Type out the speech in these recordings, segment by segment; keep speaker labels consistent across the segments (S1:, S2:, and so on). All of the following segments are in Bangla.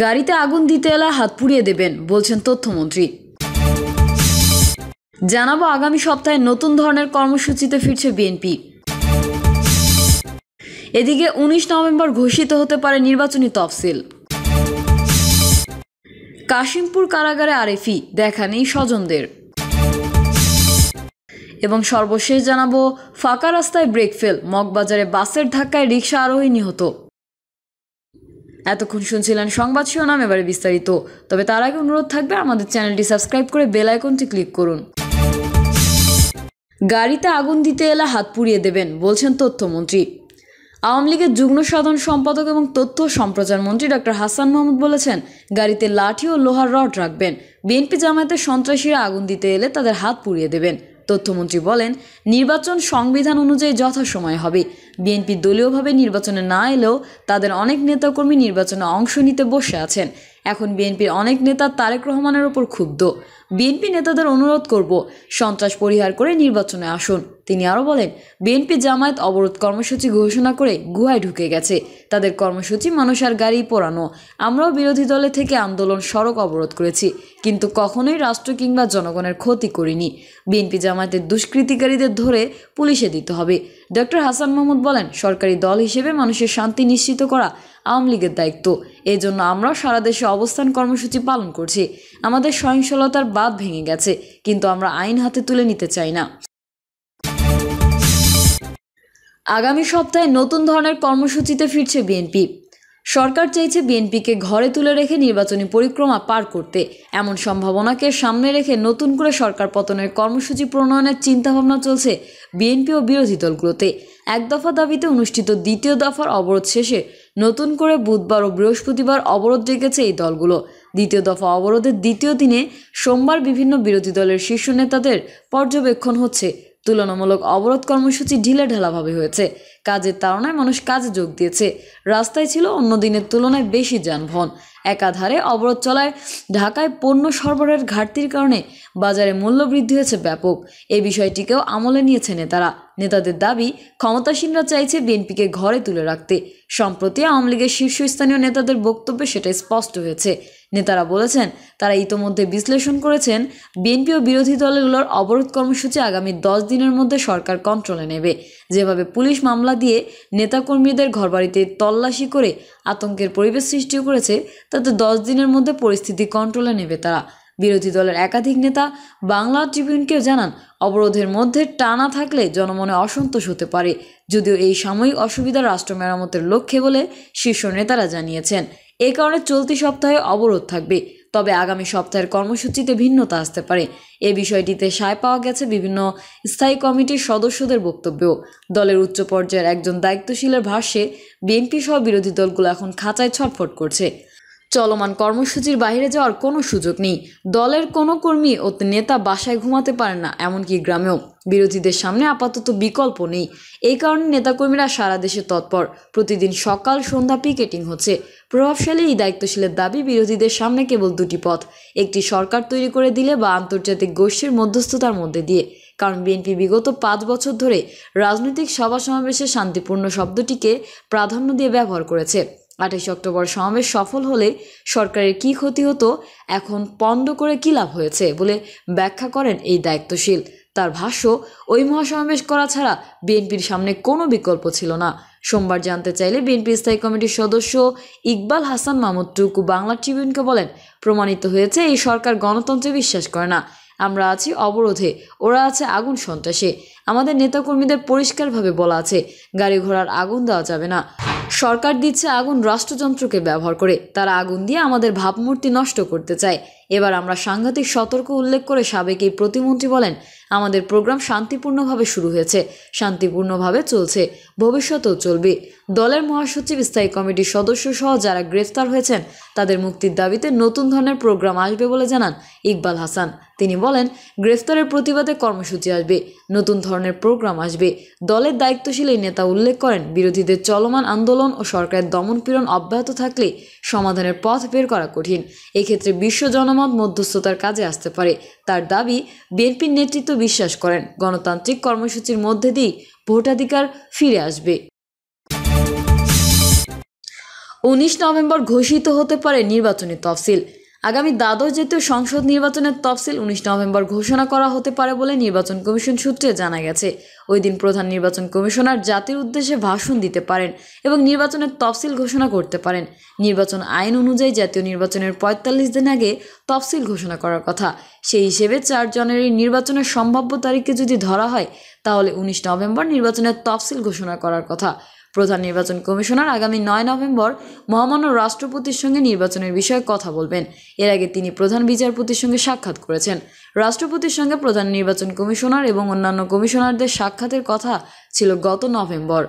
S1: গাড়িতে আগুন দিতে এলা হাত পুড়িয়ে দেবেন, বলছেন তথ্যমন্ত্রী। জানাব আগামী সপ্তাহে নতুন ধরনের কর্মসূচিতে ফিরছে বিএনপি। এদিকে উনিশ নভেম্বর ঘোষিত হতে পারে নির্বাচনী তফসিল। কাশিমপুর কারাগারে আরেফি দেখা নেই স্বজনদের। এবং সর্বশেষ জানাব, ফাঁকা রাস্তায় ব্রেক ফেল, মগবাজারে বাসের ধাক্কায় রিক্সা আরোহী নিহত। এতক্ষণ শুনছিলেন সংবাদ শিরোনাম, এবারে বিস্তারিত। তবে তার আগে অনুরোধ থাকবে আমাদের চ্যানেলটি সাবস্ক্রাইব করে বেল আইকনটি ক্লিক করুন। গাড়িতে আগুন দিতে এলে হাত পুড়িয়ে দেবেন, বলছেন তথ্যমন্ত্রী। আওয়ামী লীগের যুগ্ম সাধারণ সম্পাদক এবং তথ্য সম্প্রচার মন্ত্রী ডক্টর হাসান মাহমুদ বলেছেন, গাড়িতে লাঠি ও লোহার রড রাখবেন। বিএনপি জামায়াতের সন্ত্রাসীরা আগুন দিতে এলে তাদের হাত পুড়িয়ে দেবেন। তথ্যমন্ত্রী বলেন, নির্বাচন সংবিধান অনুযায়ী যথাসময় হবে। বিএনপি দলীয়ভাবে নির্বাচনে না এলেও তাদের অনেক নেতাকর্মী নির্বাচনে অংশ নিতে বসে আছেন। এখন বিএনপির অনেক নেতা তারেক রহমানের ওপর ক্ষুব্ধ। বিএনপি নেতাদের অনুরোধ করব, সন্ত্রাস পরিহার করে নির্বাচনে আসুন। তিনি আরও বলেন, বিএনপি জামায়াত অবরোধ কর্মসূচি ঘোষণা করে গুহায় ঢুকে গেছে। তাদের কর্মসূচি মানুষ আর গাড়ি পোড়ানো। আমরাও বিরোধী দলে থেকে আন্দোলন সড়ক অবরোধ করেছি, কিন্তু কখনোই রাষ্ট্র কিংবা জনগণের ক্ষতি করিনি। বিএনপি জামায়াতের দুষ্কৃতিকারীদের ধরে পুলিশে দিতে হবে। ডক্টর হাসান মাহমুদ বলেন, সরকারি দল হিসেবে মানুষের শান্তি নিশ্চিত করা আওয়ামী লীগের দায়িত্ব। এই জন্য আমরাও সারা দেশে অবস্থান কর্মসূচি পালন করছি। আমাদের সহিংসলতার বাদ ভেঙে গেছে, কিন্তু আমরা আইন হাতে তুলে নিতে চাই না। আগামী সপ্তাহে নতুন ধরনের কর্মসূচিতে ফিরছে বিএনপি। সরকার চাইছে বিএনপিকে ঘরে তুলে রেখে নির্বাচনী পরিক্রমা পার করতে। এমন সম্ভাবনাকে সামনে রেখে নতুন করে সরকার পতনের কর্মসূচি প্রণয়নের চিন্তাভাবনা চলছে বিএনপি ও বিরোধী দলগুলোতে। এক দফা দাবিতে অনুষ্ঠিত দ্বিতীয় দফার অবরোধ শেষে নতুন করে বুধবার ও বৃহস্পতিবার অবরোধ ডেকেছে এই দলগুলো। দ্বিতীয় দফা অবরোধের দ্বিতীয় দিনে সোমবার বিভিন্ন বিরোধী দলের শীর্ষ নেতাদের পর্যবেক্ষণ হচ্ছে। তুলনামূলক অবরোধ কর্মসূচি ঢিলে ঢালাভাবে হয়েছে। কাজের তাড়নায় মানুষ কাজে যোগ দিয়েছে। রাস্তায় ছিল অন্য দিনের তুলনায় বেশি যানবাহন। একাধারে অবরোধ চলায় ঢাকায় পণ্য সরবরাহের ঘাটতির কারণে বাজারে মূল্য বৃদ্ধি হয়েছে ব্যাপক। এই বিষয়টিকেও আমলে নিয়েছে নেতারা। নেতাদের দাবি, ক্ষমতাসীনরা চাইছে বিএনপিকে ঘরে তুলে রাখতে। সম্প্রতি আওয়ামী লীগের শীর্ষস্থানীয় নেতাদের বক্তব্যে সেটা স্পষ্ট হয়েছে। নেতারা বলেছেন, তারা ইতোমধ্যে বিশ্লেষণ করেছেন, বিএনপি ও বিরোধী দলগুলোর অবরোধ কর্মসূচি আগামী দশ দিনের মধ্যে সরকার কন্ট্রোলে নেবে। যেভাবে পুলিশ মামলা দিয়ে নেতাকর্মীদের ঘরবাড়িতে তল্লাশি করে আতঙ্কের পরিবেশ সৃষ্টি করেছে, তাতে দশ দিনের মধ্যে পরিস্থিতি কন্ট্রোলে নেবে তারা। বিরোধী দলের একাধিক নেতা বাংলা ট্রিবিউনকেও জানান, অবরোধের মধ্যে টানা থাকলে জনমনে অসন্তোষ হতে পারে। যদিও এই সাময়িক অসুবিধা রাষ্ট্র মেরামতের লক্ষ্যে বলে শীর্ষ নেতারা জানিয়েছেন, এ কারণে চলতি সপ্তাহে অবরোধ থাকবে। তবে আগামী সপ্তাহের কর্মসূচিতে ভিন্নতা আসতে পারে। এ বিষয়টিতে সায় পাওয়া গেছে বিভিন্ন স্থায়ী কমিটির সদস্যদের বক্তব্যেও। দলের উচ্চ পর্যায়ের একজন দায়িত্বশীলের ভাষ্যে, বিএনপি সহ বিরোধী দলগুলো এখন খাঁচায় ছটফট করছে। চলমান কর্মসূচির বাইরে যাওয়ার কোনো সুযোগ নেই। দলের কোনো কর্মী ও নেতা বাসায় ঘুমাতে পারেন না, এমনকি গ্রামেও। বিরোধীদের সামনে আপাতত বিকল্প নেই। এই কারণে নেতাকর্মীরা সারা দেশে তৎপর। প্রতিদিন সকাল সন্ধ্যা পিকেটিং হচ্ছে। প্রভাবশালী এই দায়িত্বশীলের দাবি বিরোধীদের সামনে কেবল দুটি পথ। একটি সরকার তৈরি করে দিলে বা আন্তর্জাতিক গোষ্ঠীর মধ্যস্থতার মধ্যে দিয়ে। কারণ বিএনপি বিগত পাঁচ বছর ধরে রাজনৈতিক সভা সমাবেশে শান্তিপূর্ণ শব্দটিকে প্রাধান্য দিয়ে ব্যবহার করেছে। আঠাশে অক্টোবর সমাবেশ সফল হলে সরকারের কি ক্ষতি হতো, এখন পণ্ড করে কী লাভ হয়েছে বলে ব্যাখ্যা করেন এই দায়িত্বশীল। তার ভাষ্য, ওই মহাসমাবেশ করা ছাড়া বিএনপির সামনে কোনো বিকল্প ছিল না। সোমবার জানতে চাইলে বিএনপি স্থায়ী কমিটির সদস্য ইকবাল হাসান মাহমুদ টুকু বাংলা ট্রিবিউনকে বলেন, প্রমাণিত হয়েছে এই সরকার গণতন্ত্রে বিশ্বাস করে না। আমরা আছি অবরোধে, ওরা আছে আগুন সন্ত্রাসে। আমাদের নেতাকর্মীদের পরিষ্কারভাবে বলা আছে, গাড়ি ঘোড়ার আগুন দেওয়া যাবে না। সরকার দিচ্ছে আগুন রাষ্ট্রযন্ত্রকে ব্যবহার করে। তারা আগুন দিয়ে আমাদের ভাবমূর্তি নষ্ট করতে চায়। এবার আমরা সাংঘাতিক সতর্ক উল্লেখ করে সাবেক এই প্রতিমন্ত্রী বলেন আমাদের প্রোগ্রাম শান্তিপূর্ণভাবে শুরু হয়েছে। শান্তিপূর্ণভাবে চলছে। ভবিষ্যতেও চলবে। দলের মহাসচিব, স্থায়ী কমিটির সদস্য সহ যারা গ্রেফতার হয়েছেন, তাদের মুক্তির দাবিতে নতুন ধরনের প্রোগ্রাম আসবে বলে জানান ইকবাল হাসান। তিনি বলেন, গ্রেফতারের প্রতিবাদে কর্মসূচি আসবে, নতুন ধরনের প্রোগ্রাম আসবে। দলের দায়িত্বশীল এই নেতা উল্লেখ করেন, বিরোধীদের চলমান আন্দোলন ও সরকারের দমনপীড়ন অব্যাহত থাকলে সমাধানের পথ বের করা কঠিন। এক্ষেত্রে বিশ্ব জনমত মধ্যস্থতার কাজে আসতে পারে। তার দাবি, বিএনপির নেতৃত্ব বিশ্বাস করেন। গণতান্ত্রিক কর্মসূচির মধ্যে দিয়ে ভোটাধিকার ফিরে আসবে। উনিশ নভেম্বর ঘোষিত হতে পারে নির্বাচনী তফসিল। আগামী দ্বাদশ জাতীয় সংসদ নির্বাচনের তফসিল উনিশ নভেম্বর ঘোষণা করা হতে পারে বলে নির্বাচন কমিশন সূত্রে জানা গেছে। ওই দিন প্রধান নির্বাচন কমিশনার জাতির উদ্দেশ্যে ভাষণ দিতে পারেন এবং নির্বাচনের তফসিল ঘোষণা করতে পারেন। নির্বাচন আইন অনুযায়ী জাতীয় নির্বাচনের পঁয়তাল্লিশ দিন আগে তফসিল ঘোষণা করার কথা। সেই হিসেবে চার জানুয়ারি নির্বাচনের সম্ভাব্য তারিখকে যদি ধরা হয়, তাহলে উনিশ নভেম্বর নির্বাচনের তফসিল ঘোষণা করার কথা। প্রধান নির্বাচন কমিশনার আগামী নয় নভেম্বর মহামান্য রাষ্ট্রপতির সঙ্গে নির্বাচনের বিষয়ে কথা বলবেন। এর আগে তিনি প্রধান বিচারপতির সঙ্গে সাক্ষাৎ করেছেন। রাষ্ট্রপতির সঙ্গে প্রধান নির্বাচন কমিশনার এবং অন্যান্য কমিশনারদের সাক্ষাতের কথা ছিল গত নভেম্বর।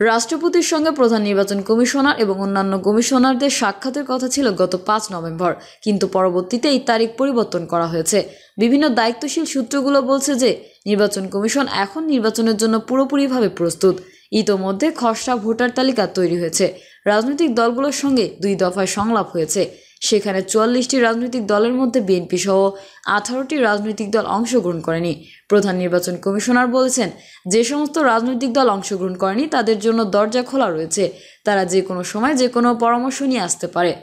S1: রাষ্ট্রপতির সঙ্গে প্রধান নির্বাচন কমিশনার এবং অন্যান্য কমিশনারদের সাক্ষাতের কথা ছিল গত পাঁচ নভেম্বর, কিন্তু পরবর্তীতে এই তারিখ পরিবর্তন করা হয়েছে। বিভিন্ন দায়িত্বশীল সূত্রগুলো বলছে যে, নির্বাচন কমিশন এখন নির্বাচনের জন্য পুরোপুরিভাবে প্রস্তুত। ইতোমধ্যে খসড়া ভোটার তালিকা তৈরি হয়েছে। রাজনৈতিক দলগুলোর সঙ্গে দুই দফায় সংলাপ হয়েছে। সেখানে চুয়াল্লিশটি রাজনৈতিক দলের মধ্যে বিএনপি সহ আঠারোটি রাজনৈতিক দল অংশগ্রহণ করেনি। প্রধান নির্বাচন কমিশনার বলেছেন, যে সমস্ত রাজনৈতিক দল অংশগ্রহণ করেনি, তাদের জন্য দরজা খোলা রয়েছে। তারা যে কোনো সময় যে কোনো পরামর্শ নিয়ে আসতে পারে।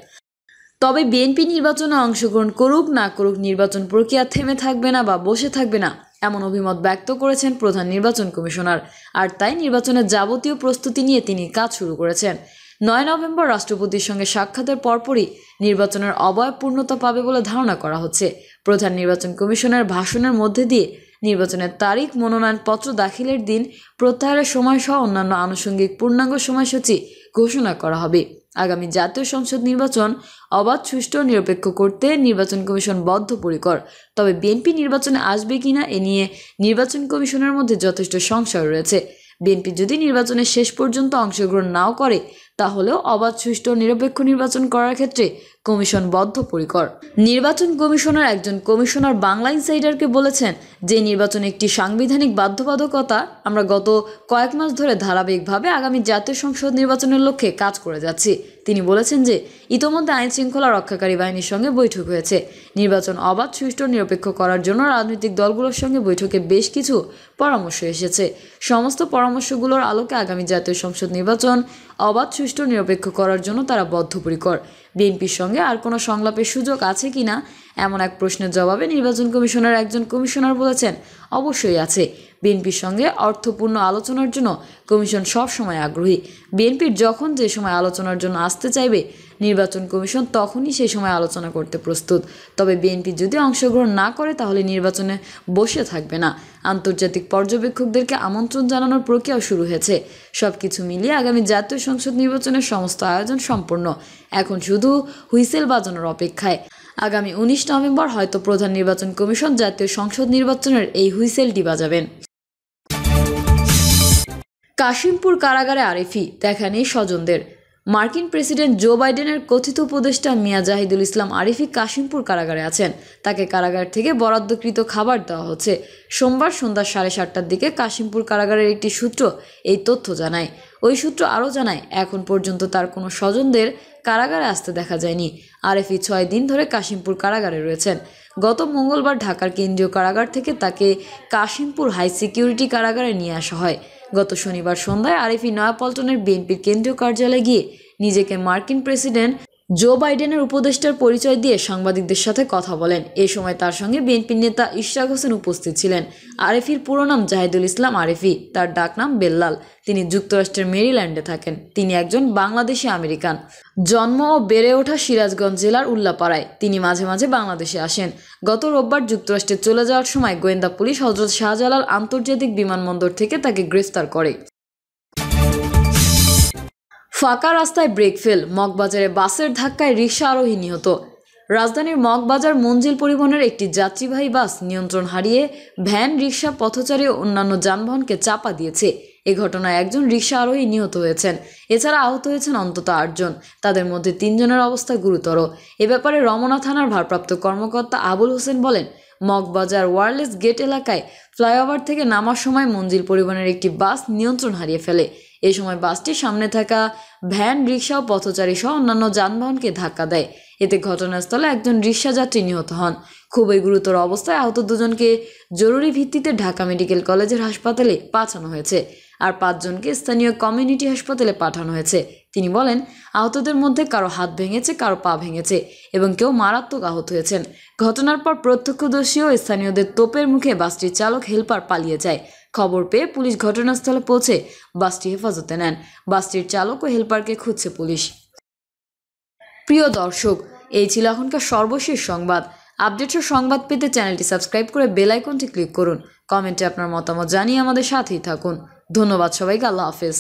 S1: তবে বিএনপি নির্বাচনে অংশগ্রহণ করুক না করুক, নির্বাচন প্রক্রিয়া থেমে থাকবে না বা বসে থাকবে না। এমন অভিমত ব্যক্ত করেছেন প্রধান নির্বাচন কমিশনার। আর তাই নির্বাচনের যাবতীয় প্রস্তুতি নিয়ে তিনি কাজ শুরু করেছেন। নয় নভেম্বর রাষ্ট্রপতির সঙ্গে সাক্ষাতের পরপরই নির্বাচনের অবয়ব পূর্ণতা পাবে বলে ধারণা করা হচ্ছে। প্রধান নির্বাচন কমিশনের ভাষণের মধ্যে দিয়ে নির্বাচনের তারিখ, মনোনয়নপত্র দাখিলের দিন, প্রত্যাহারের সময় সহ অন্যান্য আনুষঙ্গিক পূর্ণাঙ্গ সময়সূচি ঘোষণা করা হবে। আগামী জাতীয় সংসদ নির্বাচন অবাধ, সুষ্ঠু নিরপেক্ষ করতে নির্বাচন কমিশন বদ্ধপরিকর। তবে বিএনপি নির্বাচনে আসবে কিনা এ নিয়ে নির্বাচন কমিশনের মধ্যে যথেষ্ট সংশয় রয়েছে। বিএনপি যদি নির্বাচনে শেষ পর্যন্ত অংশগ্রহণ নাও করে, তাহলেও অবাধ, সুষ্ঠু নিরপেক্ষ নির্বাচন করার ক্ষেত্রে কমিশন বদ্ধপরিকর। নির্বাচন কমিশনার একজন কমিশনার বাংলা ইনসাইডারকে বলেছেন যে নির্বাচন একটি সাংবিধানিক বাধ্যবাধকতা আমরা গত কয়েক মাস ধরে ধারাবাহিকভাবে আগামী জাতীয় সংসদ নির্বাচনের লক্ষ্যে কাজ করে যাচ্ছি। তিনি বলেছেন যে ইতোমধ্যে আইন শৃঙ্খলা রক্ষাকারী বাহিনীর সঙ্গে বৈঠক হয়েছে। নির্বাচন অবাধ, সুষ্ঠু, নিরপেক্ষ করার জন্য রাজনৈতিক দলগুলোর সঙ্গে বৈঠকে বেশ কিছু পরামর্শ এসেছে। সমস্ত পরামর্শগুলোর আলোকে আগামী জাতীয় সংসদ নির্বাচন অবাধ, সুষ্ঠু, নিরপেক্ষ করার জন্য তারা বদ্ধপরিকর। বিএনপির সঙ্গে আর কোনো সংলাপের সুযোগ আছে কিনা? এমন এক প্রশ্নের জবাবে নির্বাচন কমিশনের একজন কমিশনার বলেছেন, অবশ্যই আছে। বিএনপির সঙ্গে অর্থপূর্ণ আলোচনার জন্য কমিশন সব সময় আগ্রহী। বিএনপির যখন যে সময় আলোচনার জন্য আসতে চাইবে, নির্বাচন কমিশন তখনই সেই সময় আলোচনা করতে প্রস্তুত। তবে বিএনপি যদি অংশগ্রহণ না করে, তাহলে নির্বাচনে বসে থাকবে না। আন্তর্জাতিক পর্যবেক্ষকদেরকে আমন্ত্রণ জানানোর প্রক্রিয়াও শুরু হয়েছে। সব কিছু মিলিয়ে আগামী জাতীয় সংসদ নির্বাচনের সমস্ত আয়োজন সম্পন্ন। এখন শুধু হুইসেল বাজানোর অপেক্ষায়। আগামী উনিশ নভেম্বর হয়তো প্রধান নির্বাচন কমিশন জাতীয় সংসদ নির্বাচনের এই হুইসেলটি বাজাবেন। কাশিমপুর কারাগারে আরিফি, দেখা নেই স্বজনদের। মার্কিন প্রেসিডেন্ট জো বাইডেনের কথিত উপদেষ্টা মিয়া জাহিদুল ইসলাম আরিফি কাশিমপুর কারাগারে আছেন। তাকে কারাগার থেকে বরাদ্দকৃত খাবার দেওয়া হচ্ছে। সোমবার সন্ধ্যা সাড়ে সাতটার দিকে কাশিমপুর কারাগারের একটি সূত্র এই তথ্য জানায়। ওই সূত্র আরও জানায়, এখন পর্যন্ত তার কোনো স্বজনদের কারাগারে আসতে দেখা যায়নি। আরেফি ছয় দিন ধরে কাশিমপুর কারাগারে রয়েছেন। গত মঙ্গলবার ঢাকার কেন্দ্রীয় কারাগার থেকে তাকে কাশিমপুর হাই সিকিউরিটি কারাগারে নিয়ে আসা হয়। গত শনিবার সন্ধ্যায় আরিফি নয়াপল্টনের বিএনপির কেন্দ্রীয় কার্যালয়ে গিয়ে নিজেকে মার্কিন প্রেসিডেন্ট জো বাইডেনের উপদেষ্টার পরিচয় দিয়ে সাংবাদিকদের সাথে কথা বলেন। এ সময় তার সঙ্গে বিএনপি নেতা ইশরাক হোসেন উপস্থিত ছিলেন। আরেফির পুরো নাম জাহিদুল ইসলাম আরেফি, তার ডাকনাম বেল্লাল। তিনি যুক্তরাষ্ট্রের মেরিল্যান্ডে থাকেন। তিনি একজন বাংলাদেশি আমেরিকান। জন্ম ও বেড়ে ওঠা সিরাজগঞ্জ জেলার উল্লাপাড়ায়। তিনি মাঝে মাঝে বাংলাদেশে আসেন। গত রোববার যুক্তরাষ্ট্রে চলে যাওয়ার সময় গোয়েন্দা পুলিশ হজরত শাহজালাল আন্তর্জাতিক বিমানবন্দর থেকে তাকে গ্রেফতার করে। ফাঁকা রাস্তায় ব্রেক ফেল, মগবাজারে বাসের ধাক্কায় রিক্সা আরোহী নিহত। রাজধানীর মগবাজার মঞ্জিল পরিবহনের একটি যাত্রীবাহী বাস নিয়ন্ত্রণ হারিয়ে ভ্যান, রিক্সা, পথচারী ও অন্যান্য যানবাহনকে চাপা দিয়েছে। এ ঘটনায় একজন রিক্সা আরোহী নিহত হয়েছেন। এছাড়া আহত হয়েছেন অন্তত আটজন। তাদের মধ্যে তিনজনের অবস্থা গুরুতর। এ ব্যাপারে রমনা থানার ভারপ্রাপ্ত কর্মকর্তা আবুল হোসেন বলেন, মগবাজার ওয়ারলেস গেট এলাকায় ফ্লাইওভার থেকে নামার সময় মঞ্জিল পরিবহনের একটি বাস নিয়ন্ত্রণ হারিয়ে ফেলে। এ সময় বাসটির সামনে থাকা ভ্যান, রিক্সা ও পথচারী সহ অন্যান্য যানবাহনকে ধাক্কা দেয়। এতে ঘটনাস্থলে একজন রিক্সা যাত্রী নিহত হন। খুবই গুরুতর অবস্থায় আহত দুজনকে জরুরি ভিত্তিতে ঢাকা মেডিকেল কলেজের হাসপাতালে পাঠানো হয়েছে আর পাঁচজনকে স্থানীয় কমিউনিটি হাসপাতালে পাঠানো হয়েছে। তিনি বলেন, আহতদের মধ্যে কারও হাত ভেঙেছে, কারও পা ভেঙেছে এবং কেউ মারাত্মক আহত হয়েছেন। ঘটনার পর প্রত্যক্ষদর্শী ও স্থানীয়দের তোপের মুখে বাসটির চালক হেলপার পালিয়ে যায়। খবর পেয়ে পুলিশ ঘটনাস্থলে পৌঁছে বাসটি হেফাজতে নেন। বাসটির চালক ও হেলপারকে খুঁজছে পুলিশ। প্রিয় দর্শক, এই ছিল এখনকার সর্বশেষ সংবাদ। আপডেটের সংবাদ পেতে চ্যানেলটি সাবস্ক্রাইব করে বেল আইকনটি ক্লিক করুন। কমেন্টে আপনার মতামত জানিয়ে আমাদের সাথেই থাকুন। ধন্যবাদ সবাইকে, আল্লাহ হাফেজ।